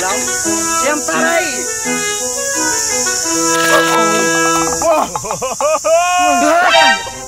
lang. Yan paray! Oh! Oh!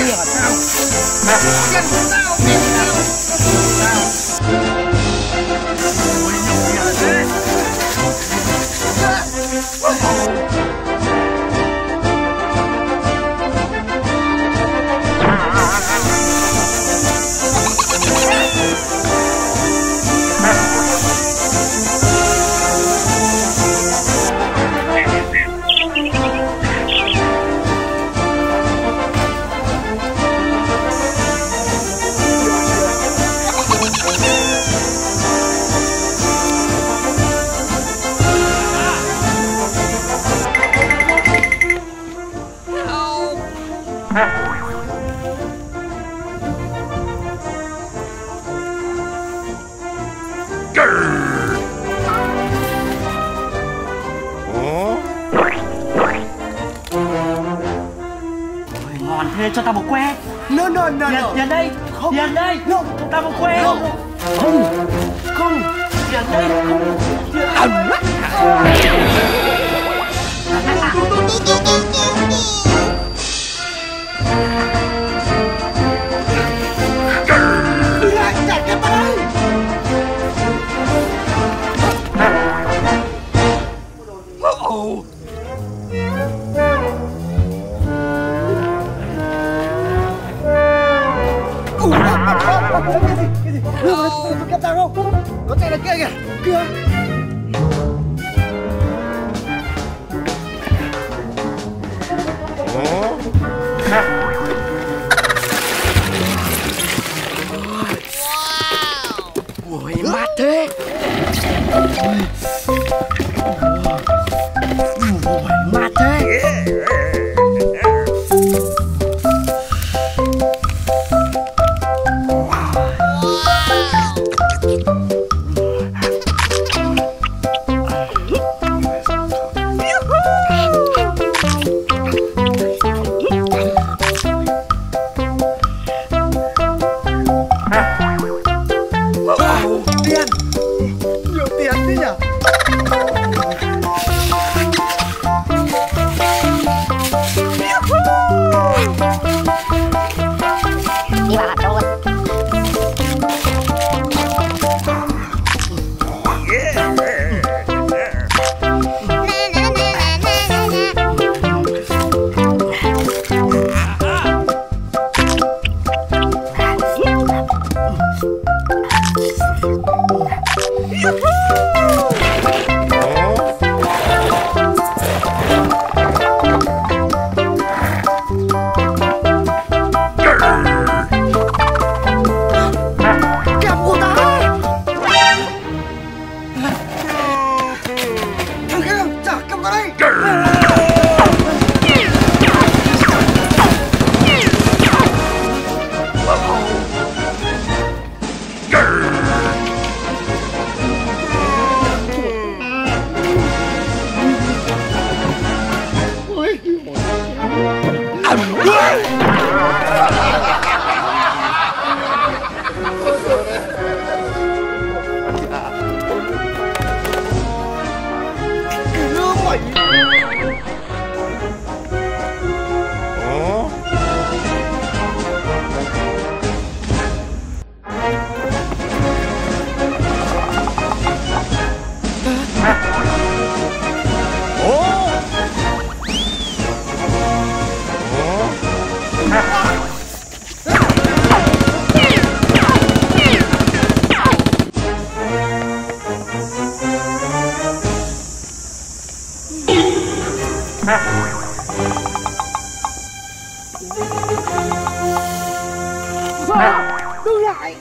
Não, não, não, não. Tiền tiền đây tiền đây no cho tao một que no không không tiền đây không lại cái gì cái gì cái tao không nó chạy đằng kia kìa Kìa Wow. Ui, mát thế ôi Vâng, Đứng lại